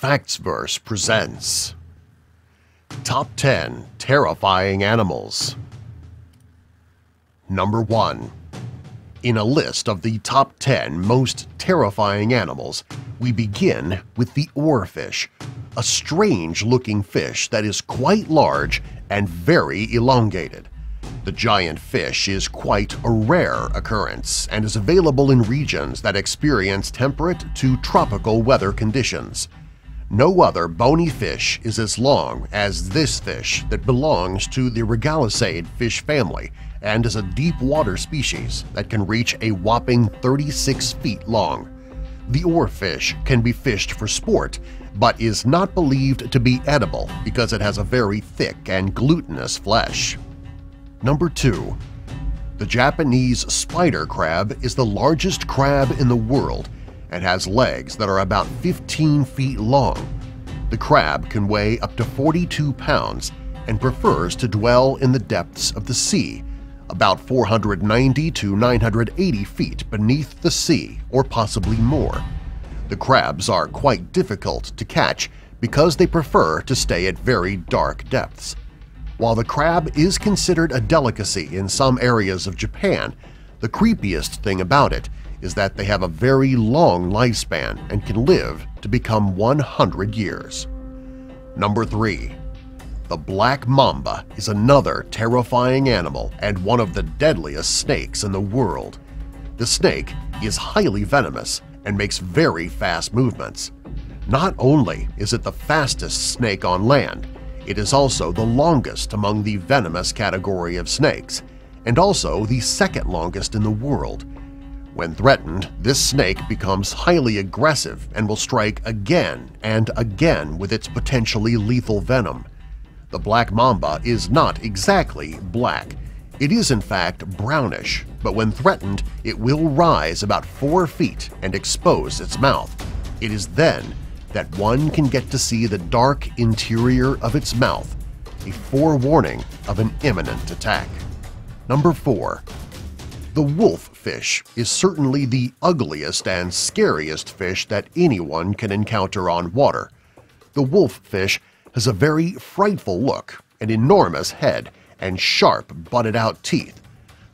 Factsverse presents Top 10 Terrifying Animals Number 1 In a list of the top 10 most terrifying animals, we begin with the oarfish, a strange-looking fish that is quite large and very elongated. The giant fish is quite a rare occurrence and is available in regions that experience temperate to tropical weather conditions. No other bony fish is as long as this fish that belongs to the Regalecidae fish family and is a deep-water species that can reach a whopping 36 feet long. The oarfish can be fished for sport, but is not believed to be edible because it has a very thick and glutinous flesh. Number 2. The Japanese spider crab is the largest crab in the world and has legs that are about 15 feet long. The crab can weigh up to 42 pounds and prefers to dwell in the depths of the sea, about 490 to 980 feet beneath the sea or possibly more. The crabs are quite difficult to catch because they prefer to stay at very dark depths. While the crab is considered a delicacy in some areas of Japan, the creepiest thing about it is that they have a very long lifespan and can live to become 100 years. Number 3. The black mamba is another terrifying animal and one of the deadliest snakes in the world. The snake is highly venomous and makes very fast movements. Not only is it the fastest snake on land, it is also the longest among the venomous category of snakes, and also the second longest in the world, when threatened, this snake becomes highly aggressive and will strike again and again with its potentially lethal venom. The black mamba is not exactly black. It is in fact brownish, but when threatened it will rise about 4 feet and expose its mouth. It is then that one can get to see the dark interior of its mouth, a forewarning of an imminent attack. Number 4. The wolf fish is certainly the ugliest and scariest fish that anyone can encounter on water. The wolf fish has a very frightful look, an enormous head, and sharp, butted-out teeth.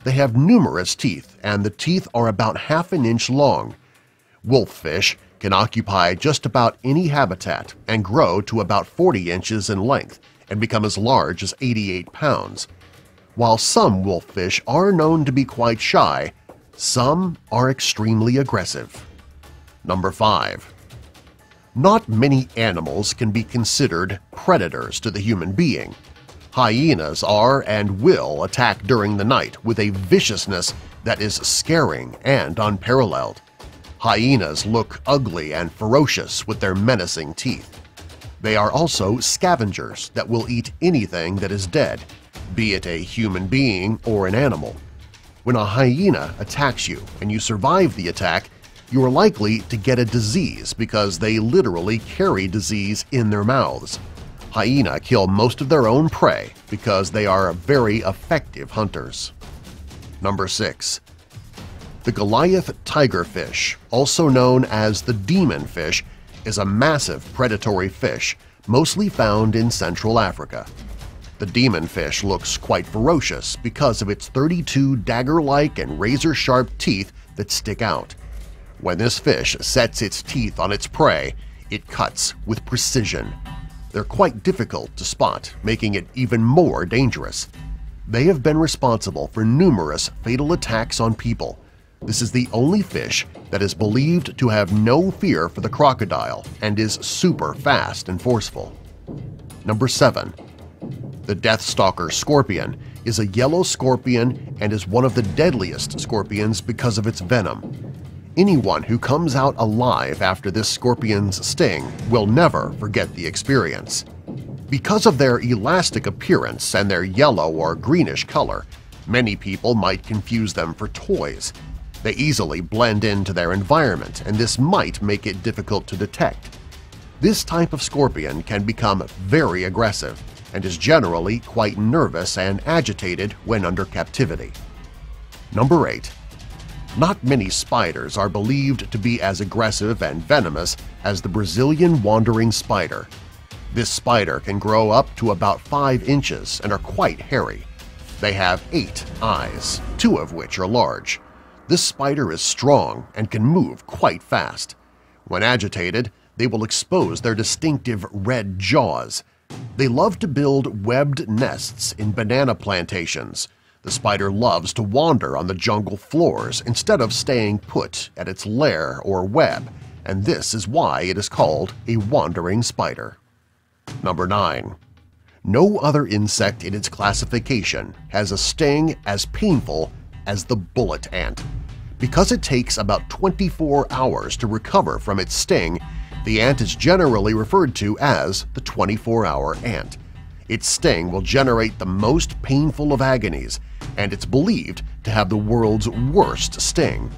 They have numerous teeth, and the teeth are about half an inch long. Wolffish can occupy just about any habitat and grow to about 40 inches in length and become as large as 88 pounds. While some wolffish are known to be quite shy, some are extremely aggressive. Number 5. Not many animals can be considered predators to the human being. Hyenas are and will attack during the night with a viciousness that is scaring and unparalleled. Hyenas look ugly and ferocious with their menacing teeth. They are also scavengers that will eat anything that is dead, be it a human being or an animal. When a hyena attacks you and you survive the attack, you are likely to get a disease because they literally carry disease in their mouths. Hyena kill most of their own prey because they are very effective hunters. Number 6. The Goliath tigerfish, also known as the demon fish, is a massive predatory fish mostly found in Central Africa. The demonfish looks quite ferocious because of its 32 dagger-like and razor-sharp teeth that stick out. When this fish sets its teeth on its prey, it cuts with precision. They're quite difficult to spot, making it even more dangerous. They have been responsible for numerous fatal attacks on people. This is the only fish that is believed to have no fear for the crocodile and is super fast and forceful. Number 7. The Deathstalker scorpion is a yellow scorpion and is one of the deadliest scorpions because of its venom. Anyone who comes out alive after this scorpion's sting will never forget the experience. Because of their elastic appearance and their yellow or greenish color, many people might confuse them for toys. They easily blend into their environment and this might make it difficult to detect. This type of scorpion can become very aggressive and is generally quite nervous and agitated when under captivity. Number 8. Not many spiders are believed to be as aggressive and venomous as the Brazilian wandering spider. This spider can grow up to about 5 inches and are quite hairy. They have eight eyes, two of which are large. This spider is strong and can move quite fast. When agitated, they will expose their distinctive red jaws. They love to build webbed nests in banana plantations, the spider loves to wander on the jungle floors instead of staying put at its lair or web, and this is why it is called a wandering spider. Number 9. No other insect in its classification has a sting as painful as the bullet ant. Because it takes about 24 hours to recover from its sting, the ant is generally referred to as the 24-hour ant. Its sting will generate the most painful of agonies, and it's believed to have the world's worst sting.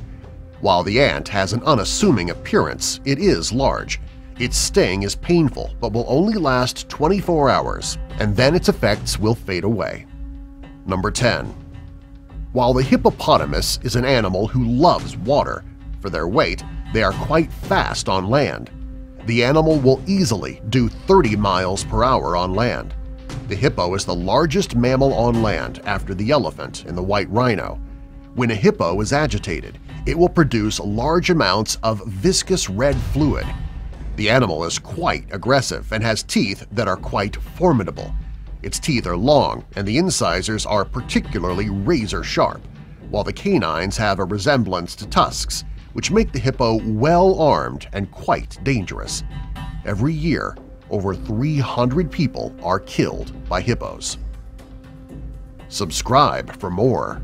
While the ant has an unassuming appearance, it is large. Its sting is painful but will only last 24 hours, and then its effects will fade away. Number 10. While the hippopotamus is an animal who loves water, for their weight, they are quite fast on land. The animal will easily do 30 miles per hour on land. The hippo is the largest mammal on land after the elephant and the white rhino. When a hippo is agitated, it will produce large amounts of viscous red fluid. The animal is quite aggressive and has teeth that are quite formidable. Its teeth are long and the incisors are particularly razor-sharp, while the canines have a resemblance to tusks, which make the hippo well-armed and quite dangerous. Every year, over 300 people are killed by hippos. Subscribe for more.